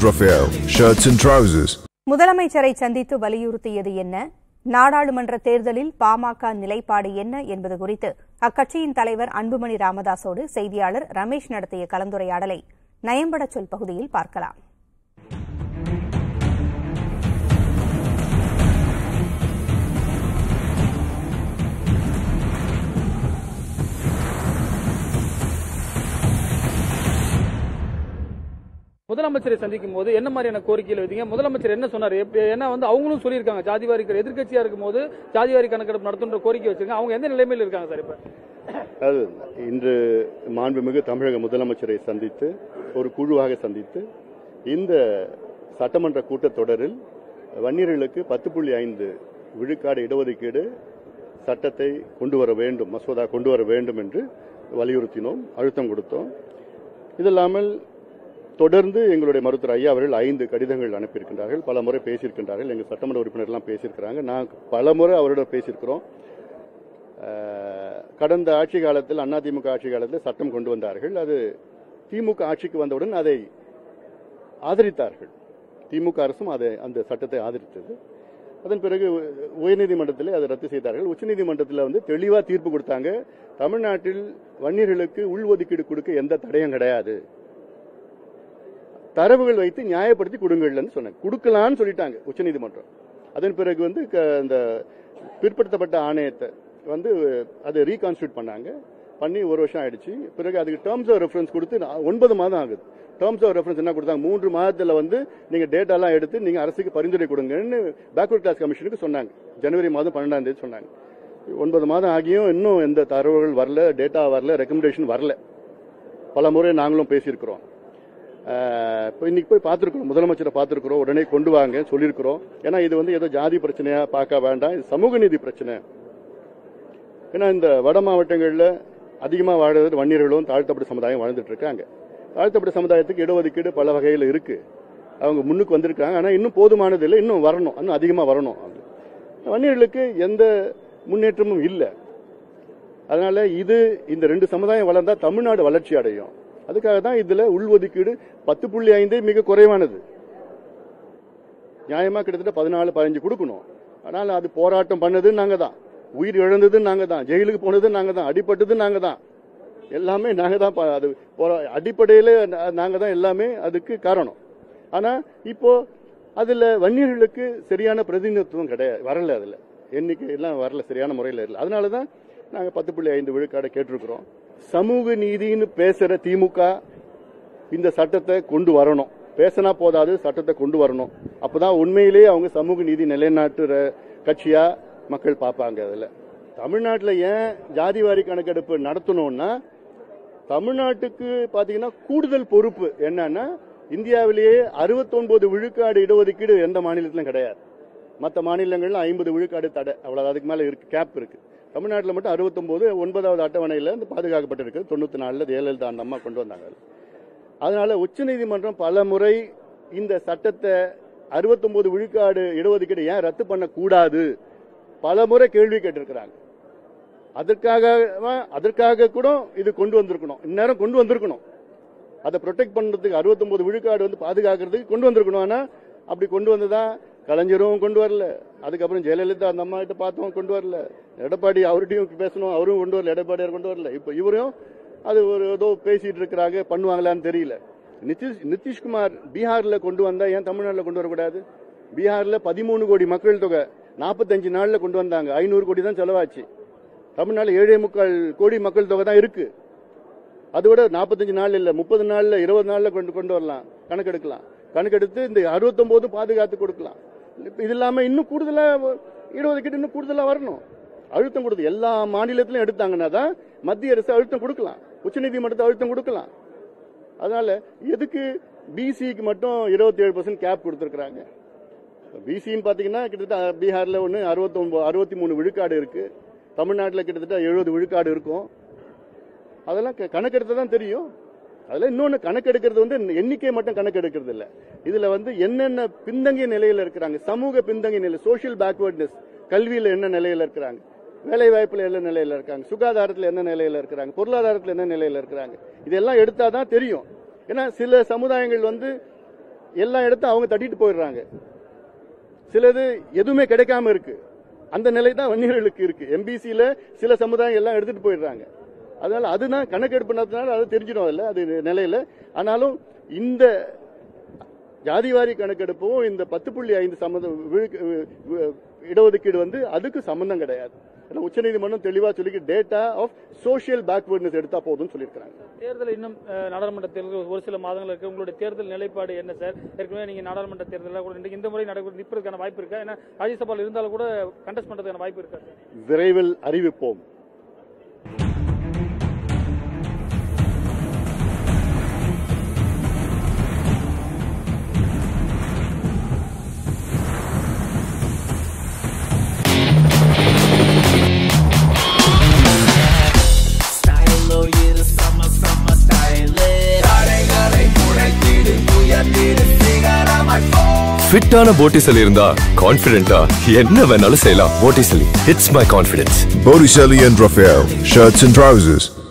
Raphael, shirts and trousers. முதலமைச்சரை சந்தித்து வலியுறுத்தியது என்ன? நாடாளுமன்ற தேர்தலில் பாமக நிலைப்பாடு என்ன என்பது குறித்து அக்கட்சியின் தலைவர் அன்புமணி ராமதாசோடு செய்தியாளர் ரமேஷ் நடத்திய கலந்துரையாடலை நயம்பட சொல் பகுதியில் பார்க்கலாம். முதலமைச்சரை சந்திக்கும் போது என்ன மாதிரியான கோரிக்கையில் வைத்தீங்க? முதலமைச்சர் என்ன சொன்னார்? ஏன்னா வந்து அவங்களும் சொல்லியிருக்காங்க. ஜாதிவாரி எதிர்க்கட்சியா இருக்கும் போது ஜாதிவாரி கணக்கெடுப்பு நடத்துன்ற கோரிக்கை வச்சிருக்காங்க. அவங்க எந்த நிலைமையில் இருக்காங்க சார் இப்ப? அது இன்று மாண்புமிகு தமிழக முதலமைச்சரை சந்தித்து ஒரு குழுவாக சந்தித்து இந்த சட்டமன்ற கூட்டத்தொடரில் வன்னியர்களுக்கு பத்து புள்ளி ஐந்து விழுக்காடு இடஒதுக்கீடு சட்டத்தை கொண்டு வர வேண்டும் மசோதா கொண்டு வர வேண்டும் என்று வலியுறுத்தினோம் அழுத்தம் கொடுத்தோம். இது இல்லாமல் தொடர்ந்து எங்களுடைய மருத்துவர் ஐயா அவர்கள் ஐந்து கடிதங்கள் அனுப்பியிருக்கின்றார்கள். பல முறை பேசியிருக்கின்றார்கள். எங்கள் சட்டமன்ற உறுப்பினர்லாம் பேசியிருக்கிறாங்க. நான் பல முறை அவரிடம் பேசியிருக்கிறோம். கடந்த ஆட்சி காலத்தில் அதிமுக ஆட்சி காலத்தில் சட்டம் கொண்டு வந்தார்கள். அது திமுக ஆட்சிக்கு வந்தவுடன் அதை ஆதரித்தார்கள். திமுக அரசும் அதை அந்த சட்டத்தை ஆதரித்தது. அதன் பிறகு உ- உயர்நீதிமன்றத்தில் அதை ரத்து செய்தார்கள். உச்சநீதிமன்றத்தில் வந்து தெளிவாக தீர்ப்பு கொடுத்தாங்க. தமிழ்நாட்டில் வன்னியர்களுக்கு உள்ஒதுக்கீடு கொடுக்க எந்த தடையும் கிடையாது. தரவுகள் வைத்து நியாயப்படுத்தி கொடுங்கள்னு சொன்னாங்க. கொடுக்கலான்னு சொல்லிட்டாங்க உச்சநீதிமன்றம் அதன் பிறகு வந்து க- இந்த பிற்படுத்தப்பட்ட ஆணையத்தை வந்து அதை ரீகான்ஸ்டியூட் பண்ணாங்க. பண்ணி ஒரு வருஷம் ஆயிடுச்சு. பிறகு அதுக்கு டேர்ம்ஸ் ஆஃப் ரெஃபரன்ஸ் கொடுத்து ஒன்பது மாதம் ஆகுது. டேர்ம்ஸ் ஆஃப் ரெஃபரன்ஸ் என்ன கொடுத்தாங்க? மூன்று மாதத்தில் வந்து நீங்கள் டேட்டாலாம் எடுத்து நீங்கள் அரசுக்கு பரிந்துரை கொடுங்கன்னு பேக்வர்ட் கிளாஸ் கமிஷனுக்கு சொன்னாங்க. ஜனவரி மாதம் பன்னெண்டாம் தேதி சொன்னாங்க. ஒன்பது மாதம் ஆகியும் இன்னும் எந்த தரவுகள் வரல டேட்டா வரல ரெக்கமெண்டேஷன் வரல. பல முறை நாங்களும் பேசியிருக்கிறோம். இப்போ இன்னைக்கு போய் பார்த்துருக்குறோம். முதலமைச்சரை பார்த்துருக்குறோம். உடனே கொண்டு வாங்க சொல்லியிருக்கிறோம். ஏன்னா இது வந்து ஏதோ ஜாதி பிரச்சனையா பார்க்க வேண்டாம். இது சமூக நீதி பிரச்சனை. ஏன்னா இந்த வட மாவட்டங்களில் அதிகமாக வாழ்றது வன்னியர்களும் தாழ்த்தப்பட்ட சமுதாயம் வாழ்ந்துட்டு இருக்காங்க தாழ்த்தப்பட்ட சமுதாயத்துக்கு இடஒதுக்கீடு பல வகையில் இருக்கு. அவங்க முன்னுக்கு வந்திருக்காங்க. ஆனால் இன்னும் போதுமானது இல்லை. இன்னும் வரணும். இன்னும் அதிகமாக வரணும். வன்னியர்களுக்கு எந்த முன்னேற்றமும் இல்லை. அதனால இது இந்த ரெண்டு சமுதாயம் வளர்ந்தா தமிழ்நாடு வளர்ச்சி அடையும். அதுக்காக தான் இதுல உள்ஒதுக்கீடு பத்து புள்ளி ஐந்தே மிக குறைவானது. நியாயமா கிட்டத்தட்ட பதினாலு பதினஞ்சு கொடுக்கணும். ஆனால் அது போராட்டம் பண்ணது நாங்க தான் உயிர் இழந்தது நாங்க தான் ஜெயிலுக்கு போனது நாங்க தான் அடிப்பட்டது நாங்க தான் எல்லாமே நாங்க தான் அது அடிப்படையில் அடிப்படையில நாங்க தான் எல்லாமே அதுக்கு காரணம். ஆனா இப்போ அதுல வன்னியர்களுக்கு சரியான பிரதிநிதித்துவம் கிடையாது வரல அதுல. எண்ணிக்கை எல்லாம் வரல சரியான முறையில் இல்லை அதனால தான் நாங்கள் பத்து புள்ளி ஐந்து விழுக்காடை கேட்டிருக்கிறோம். சமூக நீதின்னு பேசுற திமுக இந்த சட்டத்தை கொண்டு வரணும். பேசினா போதாது சட்டத்தை கொண்டு வரணும். அப்பதான் உண்மையிலேயே அவங்க சமூக நீதி நிலைநாட்டுற கட்சியா மக்கள் பார்ப்பாங்க அதில். தமிழ்நாட்டில் ஏன் ஜாதிவாரி கணக்கெடுப்பு நடத்தணும்னா தமிழ்நாட்டுக்கு பாத்தீங்கன்னா கூடுதல் பொறுப்பு என்னன்னா இந்தியாவிலேயே 69 விழுக்காடு இடஒதுக்கீடு எந்த மாநிலத்திலும் கிடையாது. மற்ற மாநிலங்கள்ல ஐம்பது விழுக்காடு தடை. அவ்வளவு அதுக்கு மேல இருக்கு கேப் இருக்கு. தமிழ்நாட்டில் மட்டும் 69 ஒன்பதாவது அட்டவணையில் வந்து பாதுகாக்கப்பட்டிருக்கு தொண்ணூற்றி நாலில் ஜெயலலிதா அந்த அம்மா கொண்டு வந்தாங்க அதனால் உச்சநீதிமன்றம் பல முறை இந்த சட்டத்தை 69 விழுக்காடு இடஒதுக்கீடு ஏன் ரத்து பண்ணக்கூடாது? பல முறை கேள்வி கேட்டிருக்கிறாங்க. அதற்காக அதற்காக கூட இது கொண்டு வந்திருக்கணும். இந்நேரம் கொண்டு வந்திருக்கணும். அதை ப்ரொடெக்ட் பண்ணுறதுக்கு அறுபத்தொம்போது விழுக்காடு வந்து பாதுகாக்கிறதுக்கு கொண்டு வந்திருக்கணும். ஆனால் அப்படி கொண்டு வந்ததா கலைஞரும் கொண்டு வரல. அதுக்கப்புறம் ஜெயலலிதா அந்த அம்மா கிட்ட பார்த்தோம் கொண்டு வரல. எடப்பாடி அவர்கிட்டயும் பேசணும் அவரும் கொண்டு வரல எடப்பாடியார் கொண்டு வரல. இப்போ இவரும் அது ஒரு ஏதோ பேசிட்டு இருக்கிறாங்க பண்ணுவாங்களான்னு தெரியல. நிதிஷ் நிதிஷ்குமார் பீகார்ல கொண்டு வந்தா ஏன் தமிழ்நாட்டில் கொண்டு வரக்கூடாது? பீகார்ல பதிமூணு கோடி மக்கள் தொகை நாற்பத்தஞ்சு நாள்ல கொண்டு வந்தாங்க. ஐநூறு கோடி தான் செலவாச்சு. தமிழ்நாட்டில் ஏழே முக்கால் கோடி மக்கள் தொகை தான் இருக்கு. அதை விட நாற்பத்தஞ்சு நாள் இல்லை முப்பது நாள்ல இருபது நாள்ல கொண்டு கொண்டு வரலாம். கணக்கெடுக்கலாம். கணக்கெடுத்து இந்த அறுபத்தொன்பது பாதுகாத்து கொடுக்கலாம். இது இல்லாமல் இன்னும் கூடுதலா இடஒதுக்கீடு இன்னும் கூடுதலாக வரணும். அழுத்தம் கொடுத்து எல்லா மாநிலத்திலும் எடுத்தாங்கன்னா தான் மத்திய அரசு அழுத்தம் கொடுக்கலாம். உச்சநீதிமன்றத்தை அழுத்தம் கொடுக்கலாம். அதனால எதுக்கு பிசிக்கு மட்டும் இருபத்தி ஏழு பர்சன்ட் கேப் கொடுத்துருக்குறாங்க பிசின்னு பார்த்தீங்கன்னா கிட்டத்தட்ட பீகாரில் ஒன்று அறுபத்தொம்போ அறுபத்தி மூணு விழுக்காடு இருக்குது தமிழ்நாட்டில் கிட்டத்தட்ட எழுபது விழுக்காடு இருக்கும். அதெல்லாம் க- கணக்கெடுத்து தான் தெரியும். அதில் இன்னொன்று கணக்கெடுக்கிறது வந்து எண்ணிக்கை மட்டும் கணக்கெடுக்கிறது இல்லை. இதில் வந்து என்னென்ன பின்தங்கிய நிலையில் இருக்கிறாங்க? சமூக பின்தங்கிய நிலை சோஷியல் பேக்வர்ட்னஸ் கல்வியில் என்ன நிலையில் இருக்கிறாங்க? வேலை வாய்ப்பில் என்ன நிலையில் இருக்காங்க? சுகாதாரத்தில் என்ன நிலையில் இருக்கிறாங்க? பொருளாதாரத்தில் என்ன நிலையில் இருக்கிறாங்க? இதெல்லாம் எடுத்தால் தான் தெரியும். ஏன்னா சில சமுதாயங்கள் வந்து எல்லா இடத்தையும் அவங்க தட்டிட்டு போயிடுறாங்க. சிலது எதுவுமே கிடைக்காம இருக்கு. அந்த நிலை தான் வன்னியர்களுக்கு இருக்கு. எம்பிசியில சில சமுதாயம் எல்லாம் எடுத்துட்டு போயிடுறாங்க. அதனால அதுதான் கணக்கெடுப்பு நடத்தினால அது தெரிஞ்சிடும் இல்ல அது நிலையில. ஆனாலும் இந்த ஜாதிவாரி கணக்கெடுப்பும் இந்த பத்து புள்ளி ஐந்து சம்மந்தம் இடஒதுக்கீடு வந்து அதுக்கு சம்பந்தம் கிடையாது. ஏன்னா உச்சநீதிமன்றம் தெளிவா சொல்லி டேட்டா ஆஃப் சோஷியல் பேக்வர்ட்னஸ் எடுத்தா போதும்னு சொல்லியிருக்காங்க தேர்தல் இன்னும் நாடாளுமன்ற தேர்தல் ஒரு சில மாதங்கள் இருக்கு. உங்களுடைய தேர்தல் நிலைப்பாடு என்ன சார்? ஏற்கனவே நீங்க நாடாளுமன்ற தேர்தலில் கூட இந்த முறை நடைபெற நிற்பதற்கான வாய்ப்பு இருக்கா? ஏன்னா ராஜ்யசபாவில் இருந்தாலும் கூட கண்டெஸ்ட் பண்றதுக்கான வாய்ப்பு இருக்கா விரைவில் அறிவிப்போம். ஃபிட்டான போட்டிசல் இருந்தா கான்ஃபிடென்ட்டா என்ன வேணாலும் செய்யலாம். Botticelli it's my confidence Botticelli and ruffle shirts and trousers.